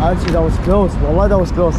Actually, that was close. Wallah, that was close.